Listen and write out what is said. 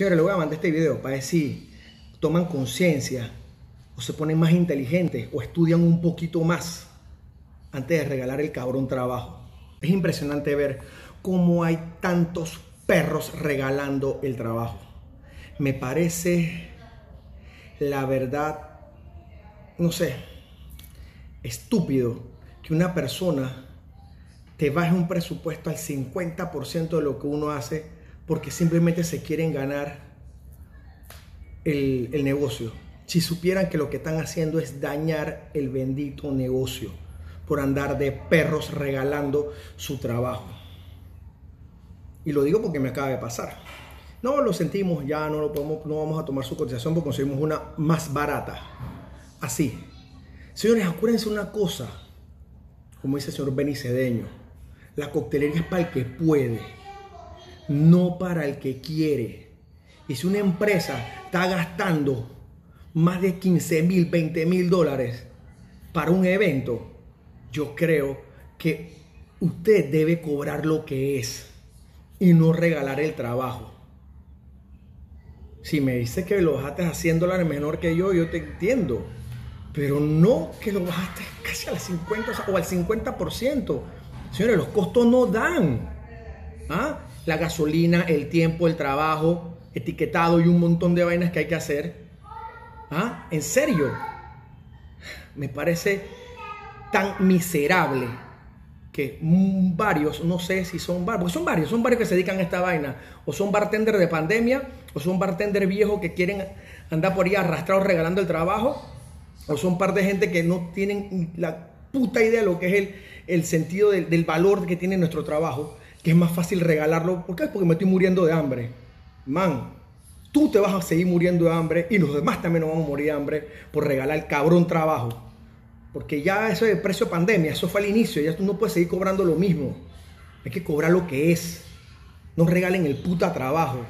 Señores, le voy a mandar este video para decir, toman conciencia o se ponen más inteligentes o estudian un poquito más antes de regalar el cabrón trabajo. Es impresionante ver cómo hay tantos perros regalando el trabajo. Me parece, la verdad, no sé, estúpido que una persona te baje un presupuesto al 50% de lo que uno hace porque simplemente se quieren ganar el, el negocio. Si supieran que lo que están haciendo es dañar el bendito negocio por andar de perros regalando su trabajo. Y lo digo porque me acaba de pasar. No lo sentimos, ya no lo podemos, no vamos a tomar su cotización porque conseguimos una más barata. Así. Señores, acuérdense una cosa, como dice el señor Benicedeño, la coctelería es para el que puede, no para el que quiere. Y si una empresa está gastando más de 15 mil, 20 mil dólares para un evento, yo creo que usted debe cobrar lo que es y no regalar el trabajo. Si me dice que lo bajaste a 100 dólares menor que yo, yo te entiendo. Pero no que lo bajaste casi al 50 o al 50%. Señores, los costos no dan. ¿Ah? La gasolina, el tiempo, el trabajo, etiquetado y un montón de vainas que hay que hacer. ¿Ah? En serio. Me parece tan miserable que varios, no sé si son varios, porque son varios, son varios que se dedican a esta vaina, o son bartender de pandemia, o son bartender viejos que quieren andar por ahí arrastrados regalando el trabajo, o son par de gente que no tienen la puta idea de lo que es el, sentido del, del, valor que tiene nuestro trabajo, que es más fácil regalarlo, ¿por qué? Porque me estoy muriendo de hambre. Man, tú te vas a seguir muriendo de hambre y los demás también nos vamos a morir de hambre por regalar el cabrón trabajo. Porque ya eso de precio pandemia, eso fue al inicio, ya tú no puedes seguir cobrando lo mismo. Hay que cobrar lo que es. No regalen el puta trabajo.